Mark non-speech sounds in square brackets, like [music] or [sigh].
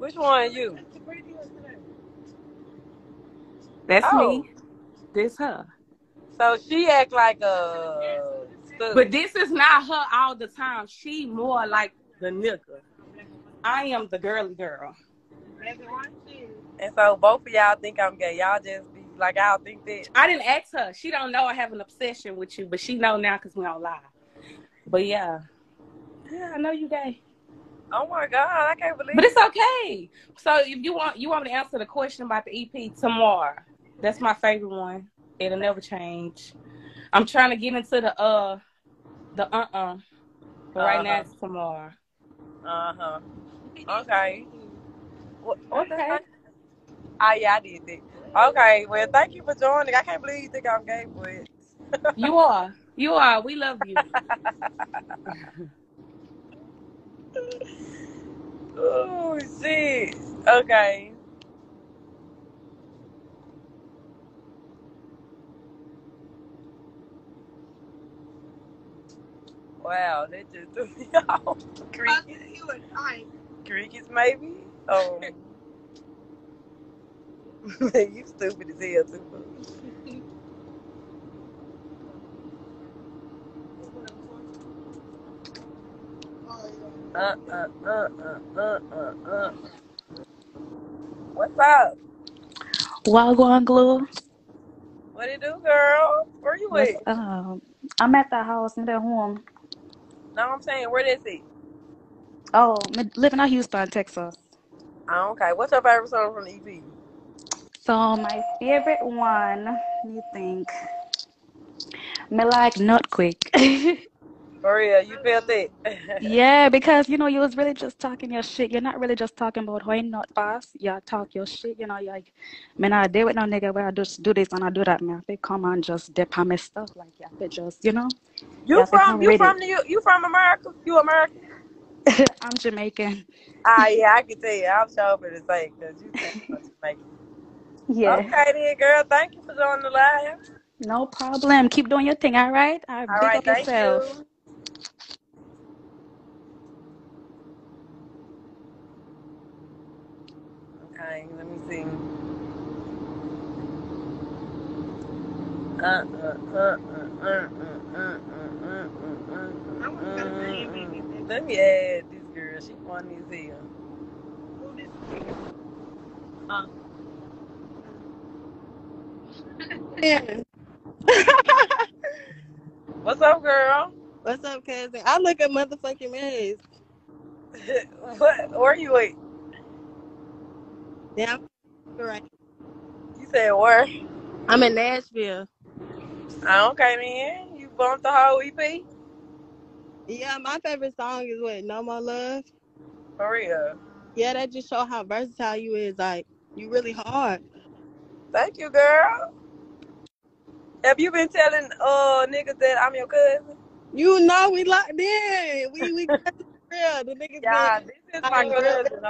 Which one are you? That's Oh, me. This her. so she act like a. But this is not her all the time. She more like the nigga. I am the girly girl. and so both of y'all think I'm gay. Y'all just be like, y'all think that. I didn't ask her. She don't know I have an obsession with you, but she know now because we don't lie. But yeah. Yeah, I know you gay. Oh my God, I can't believe But it's okay. So if you want you want me to answer the question about the EP tomorrow. That's my favorite one. It'll never change. I'm trying to get into the uh the uh uh. But right now Uh-huh. it's tomorrow. Uh huh. Okay. What, what the Okay. heck? Ah, yeah, I did that. Okay, well, thank you for joining. I can't believe you think I'm gay, but. You are. You are. We love you. [laughs] oh, shit. Okay. Wow, that just threw me [laughs] off. Crickets. Crickets, maybe? Oh. [laughs] [laughs] man, you stupid as hell, too. Uh, uh, uh, uh, uh, uh, uh. What's up? Wagwan Glo. What it do, girl? Where you What's at? up? I'm at the house in the home. No, I'm saying, where this it? Oh, living in Houston, Texas. Oh, okay. What's your favorite song from the EP? So my favorite one, let me think. Me like Nut Quick. [laughs] For real, you felt it? [laughs] yeah, because you know you was really just talking your shit. You're not really just talking about how you not fast. You talk your shit. You know, you like, man, I deal with no nigga where I just do this and I do that. Man, they come and just dip on my stuff, like yeah, they just, you know, you yeah, they come from you from the you from America? You American? [laughs] I'm Jamaican. Ah, [laughs] yeah, I can tell you. I'm sure for the sake because you think you Jamaican. Yeah, Okay, then, girl. Thank you for joining the live. no problem. Keep doing your thing, all right? All right, All big right, thank yourself. you. Okay, let me see. Uh, uh, uh, uh, uh, uh, uh, uh, uh, uh, uh, uh. Let me add this girl. She funny as hell. Uh, Yeah. [laughs] what's up, girl? What's up, cousin? I look a motherfucking mess. [laughs] what? Where are you at? Yeah, I'm right. You said where? I'm in Nashville. Oh, okay, then. You bumped the whole EP? Yeah, my favorite song is what No More Love. For real. Yeah, that just show how versatile you is. Like you really hard. Thank you, girl. Have you been telling uh niggas that I'm your cousin? You know we locked in. We we [laughs] got this real. The niggas been Yeah, this is my like cousin.